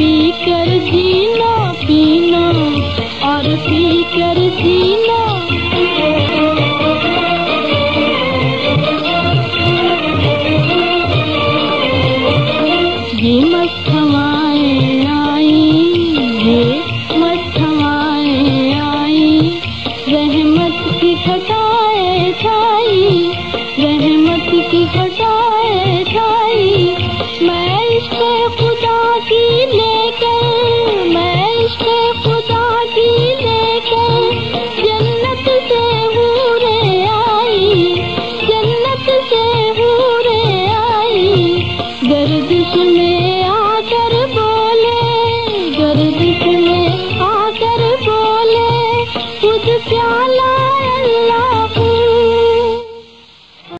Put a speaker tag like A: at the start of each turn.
A: P कर जीना, पीना, और पी कर जीना। ये मस्त हवाएँ आई, ये मस्त हवाएँ आई। रहमत की घटाए छाई रहमत की घटाए